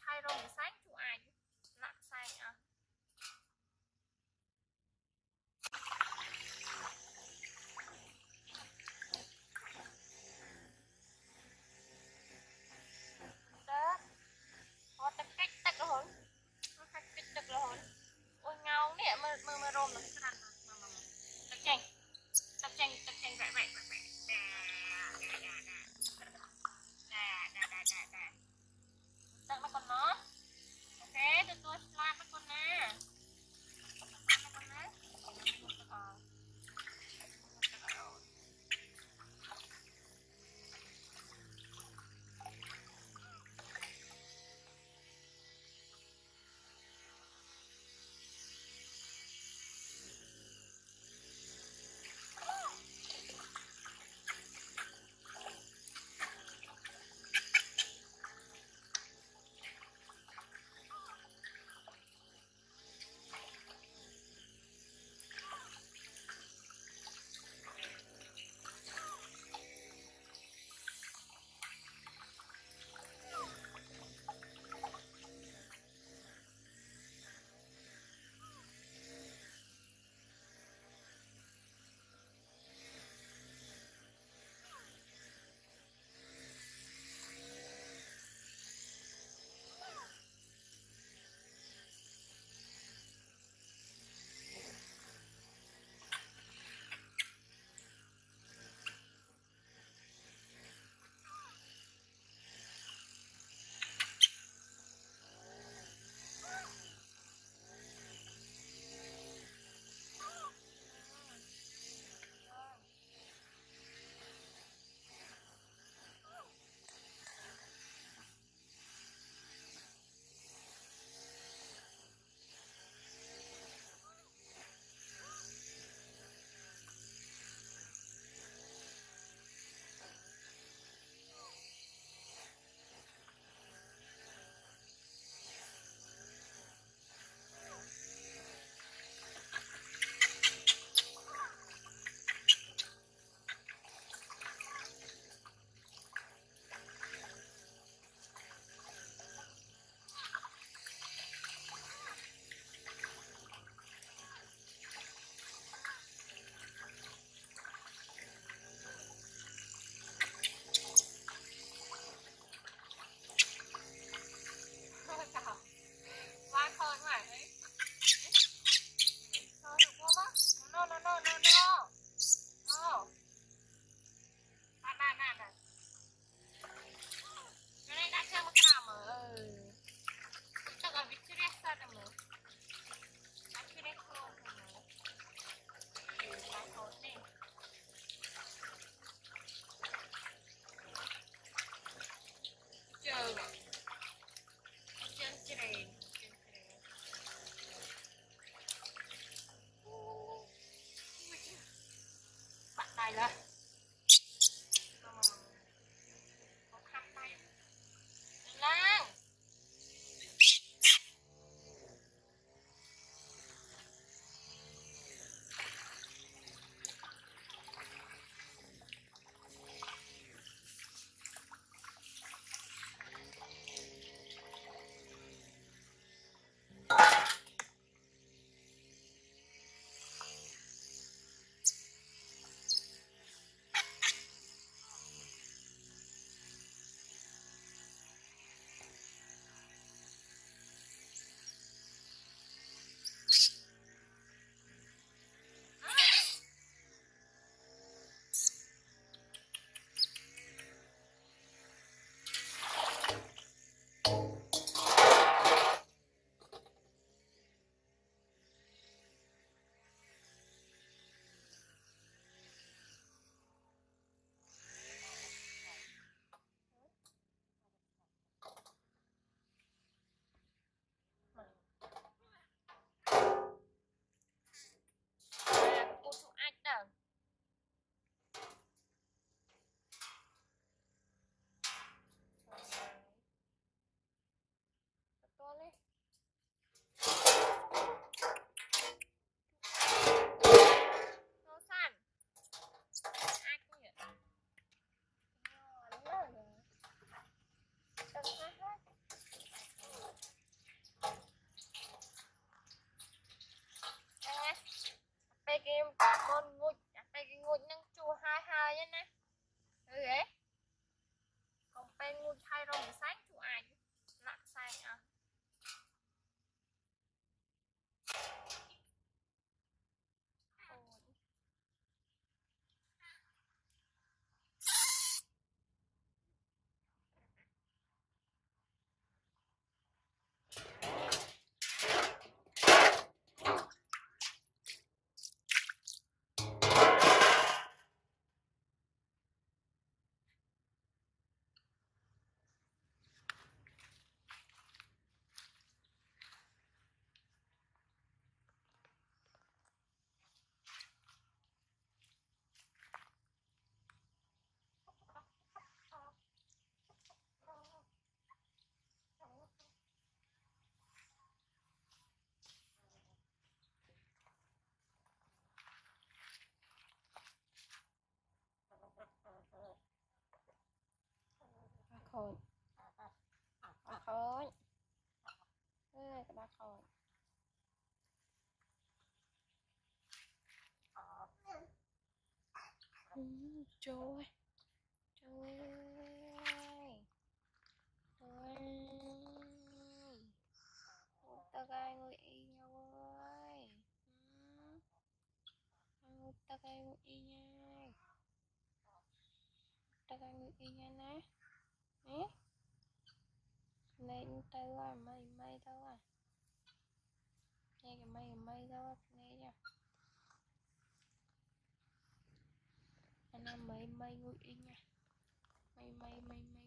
title Yeah. khôn bà khôn ơi ừ, cái bà khôn ừ, trời trời trời ta gai ngồi y nhau ơi ừ. ta gai ngồi y nhau ta gai ngồi y nhau nè. Đấy. Lên tay qua mây mây đâu à. Nghe cái mây cái mây tao nghe chưa? Anh em mây mây ngồi in nha. Mây mây mây mây.